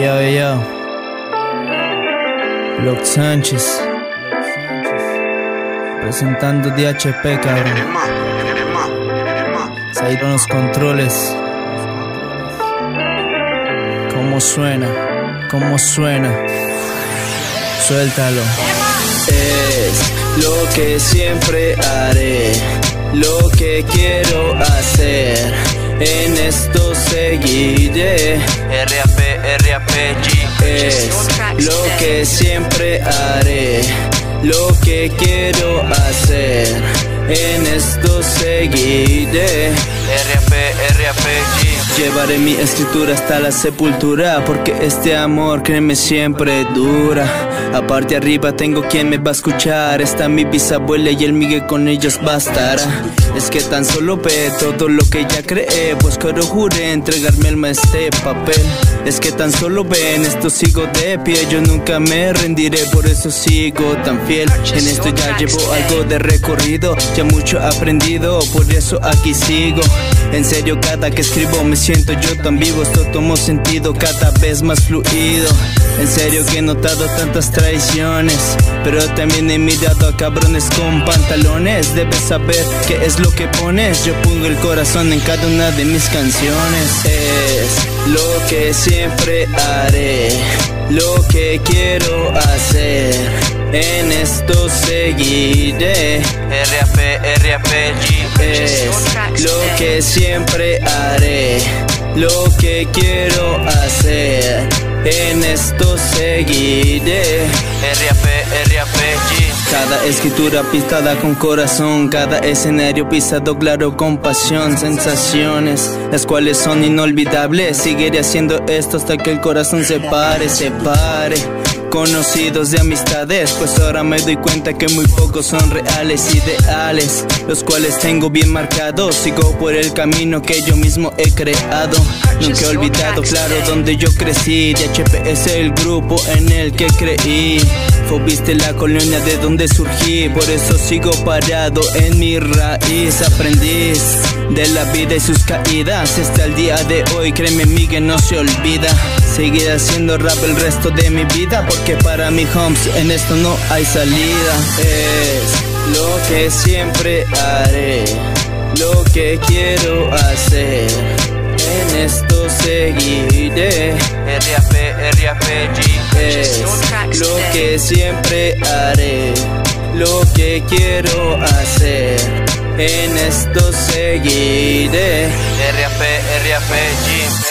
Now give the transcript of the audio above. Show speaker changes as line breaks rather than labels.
Yo, yo. Block Sánchez. Presentando DHP, cabrón. Se iron los controles. ¿Cómo suena? ¿Cómo suena? Suéltalo.
Es lo que siempre haré, lo que quiero hacer. En esto seguiré.
RAP, RAP, G.
Es lo que siempre haré, lo que quiero hacer. En esto seguiré.
RAP, RAP, G.
Llevaré mi escritura hasta la sepultura Porque este amor, créeme, siempre dura Aparte arriba tengo quien me va a escuchar. Está mi bisabuela y el Miguel con ellos bastará Es que tan solo ve todo lo que ya creé Pues quiero juré entregarme alma este papel. Es que tan solo ven, esto sigo de pie. Yo nunca me rendiré, por eso sigo tan fiel. En esto ya llevo algo de recorrido Ya mucho aprendido, por eso aquí sigo En serio cada que escribo me siento yo tan vivo. Esto tomó sentido cada vez más fluido. En serio que he notado tantas traiciones Pero también he mirado a cabrones con pantalones. Debes saber qué es lo que pones. Yo pongo el corazón en cada una de mis canciones. Es lo que siempre haré Lo que quiero hacer En esto seguiré
RAP, RAP,
es lo que siempre haré, lo que quiero hacer. En esto seguiré.
RAP, RAP, G.
Cada escritura pisada con corazón, cada escenario pisado claro con pasión, sensaciones, las cuales son inolvidables. Seguiré haciendo esto hasta que el corazón se pare, se pare. Conocidos de amistades, pues ahora me doy cuenta que muy pocos son reales ideales, los cuales tengo bien marcados. Sigo por el camino que yo mismo he creado. Nunca he olvidado, claro, donde yo crecí. DHP es el grupo en el que creí. Viste la colonia de donde surgí, por eso sigo parado en mi raíz. Aprendiz de la vida y sus caídas. Hasta el día de hoy, créeme, Miguel no se olvida. Seguiré haciendo rap el resto de mi vida, porque para mi homes en esto no hay salida. Es lo que siempre haré, lo que quiero hacer. En esto seguiré.
RAP, RAP, G.
Es lo que siempre haré, lo que quiero hacer. En esto seguiré.
RAP, RAP, G.